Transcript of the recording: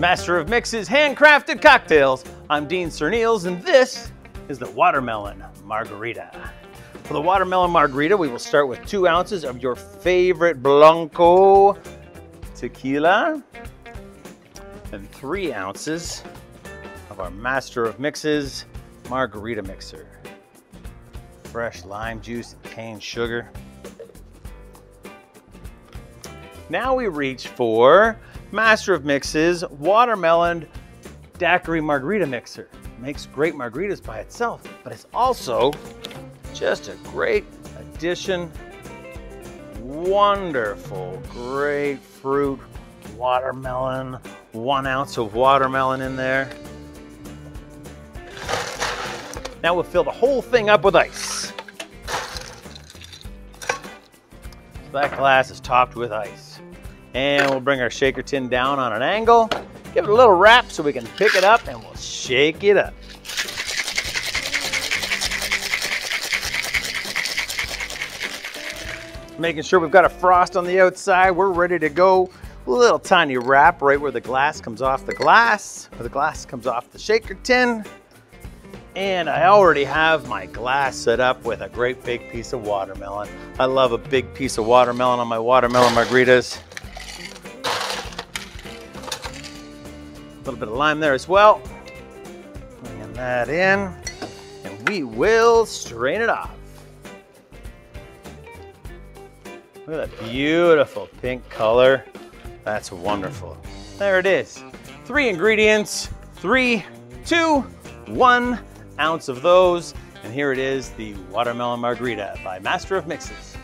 Master of Mixes Handcrafted Cocktails. I'm Dean Serneels, and this is the Watermelon Margarita. For the Watermelon Margarita, we will start with two ounces of your favorite Blanco tequila and three ounces of our Master of Mixes Margarita Mixer. Fresh lime juice and cane sugar. Now we reach for Master of Mixes Watermelon Daiquiri Margarita Mixer. Makes great margaritas by itself, but it's also just a great addition. Wonderful grapefruit watermelon. One ounce of watermelon in there. Now we'll fill the whole thing up with ice. So that glass is topped with ice. And we'll bring our shaker tin down on an angle, give it a little rap so we can pick it up and we'll shake it up. Making sure we've got a frost on the outside, we're ready to go. A little tiny rap right where the glass comes off the glass, where the glass comes off the shaker tin. And I already have my glass set up with a great big piece of watermelon. I love a big piece of watermelon on my watermelon margaritas. Little bit of lime there as well. Bringing that in, and we will strain it off. Look at that beautiful pink color. That's wonderful. There it is. Three ingredients, three, two, one ounce of those. And here it is, the Watermelon Margarita by Master of Mixes.